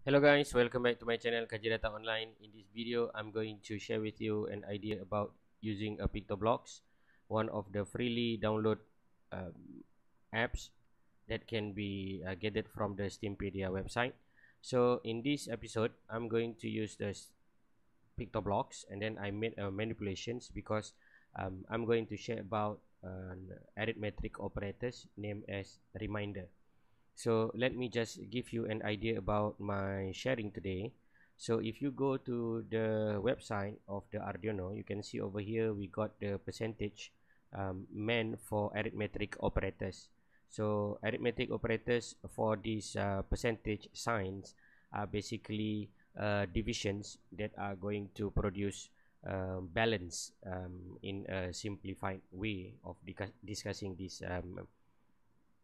Hello guys, welcome back to my channel kajidata Online. In this video, I'm going to share with you an idea about using a PictoBlox, one of the freely download um, apps that can be uh, gathered from the STEMpedia website. So in this episode, I'm going to use the PictoBlox and then I made uh, manipulations because um, I'm going to share about an arithmetic operators named as reminder so let me just give you an idea about my sharing today. So if you go to the website of the Arduino you can see over here we got the percentage um, meant for arithmetic operators. So arithmetic operators for these uh, percentage signs are basically uh, divisions that are going to produce uh, balance um, in a simplified way of discussing this um,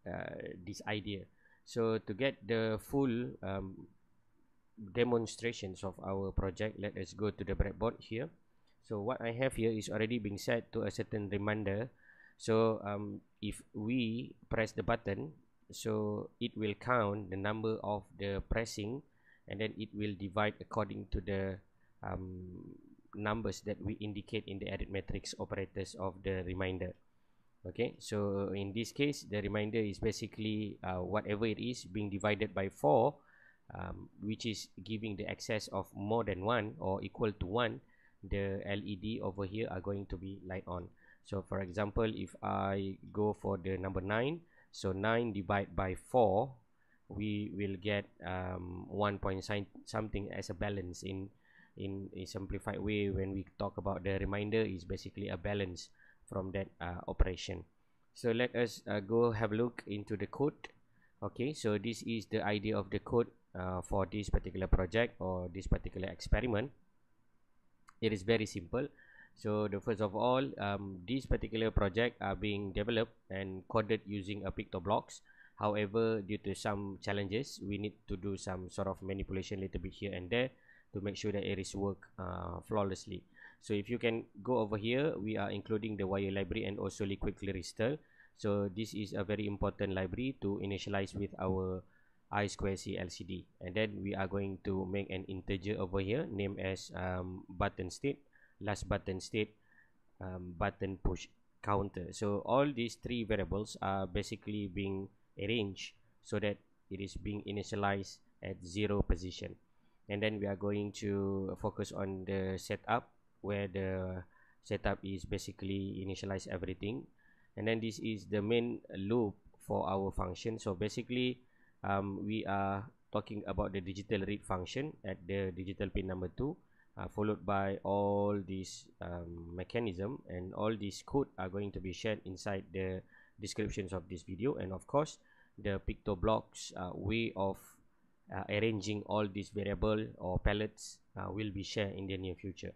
uh, this idea. So to get the full um, demonstrations of our project let us go to the breadboard here. So what I have here is already being set to a certain reminder. So um, if we press the button so it will count the number of the pressing and then it will divide according to the um, numbers that we indicate in the arithmetic operators of the reminder okay so in this case the remainder is basically uh, whatever it is being divided by 4 um, which is giving the excess of more than 1 or equal to 1 the LED over here are going to be light on. So for example if I go for the number 9 so 9 divided by 4 we will get um, 1 point something as a balance in in a simplified way when we talk about the remainder is basically a balance from that uh, operation. So let us uh, go have a look into the code. Okay so this is the idea of the code uh, for this particular project or this particular experiment. It is very simple. So the first of all um, this particular project are being developed and coded using a PictoBlox. However due to some challenges we need to do some sort of manipulation a little bit here and there to make sure that it is work uh, flawlessly so if you can go over here we are including the wire library and also liquid crystal so this is a very important library to initialize with our i square c lcd and then we are going to make an integer over here named as um, button state last button state um, button push counter. So all these three variables are basically being arranged so that it is being initialized at zero position. And then we are going to focus on the setup where the setup is basically initialize everything. And then this is the main loop for our function. So basically um, we are talking about the digital read function at the digital pin number two uh, followed by all these um, mechanism and all these code are going to be shared inside the descriptions of this video. And of course the PictoBlox uh, way of uh, arranging all these variable or palettes uh, will be shared in the near future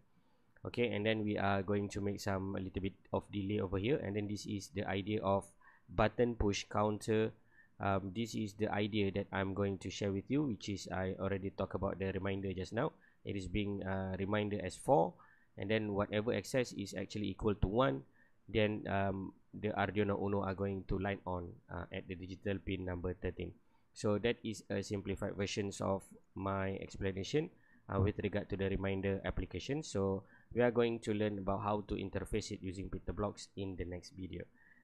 okay and then we are going to make some a little bit of delay over here. And then this is the idea of button push counter. Um, this is the idea that I'm going to share with you which is I already talked about the reminder just now. It is being uh, reminder as 4 and then whatever excess is actually equal to 1 then um, the Arduino Uno are going to light on uh, at the digital pin number 13 so that is a simplified versions of my explanation uh, with regard to the reminder application. So we are going to learn about how to interface it using PictoBlox in the next video.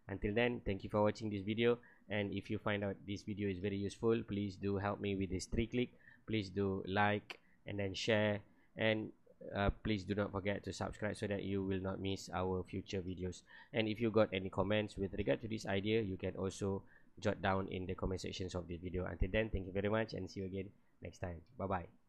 Until then thank you for watching this video. And if you find out this video is very useful please do help me with this three click please do like and then share. And uh, please do not forget to subscribe so that you will not miss our future videos. And if you got any comments with regard to this idea you can also jot down in the comment sections of this video. Until then thank you very much and see you again next time. Bye bye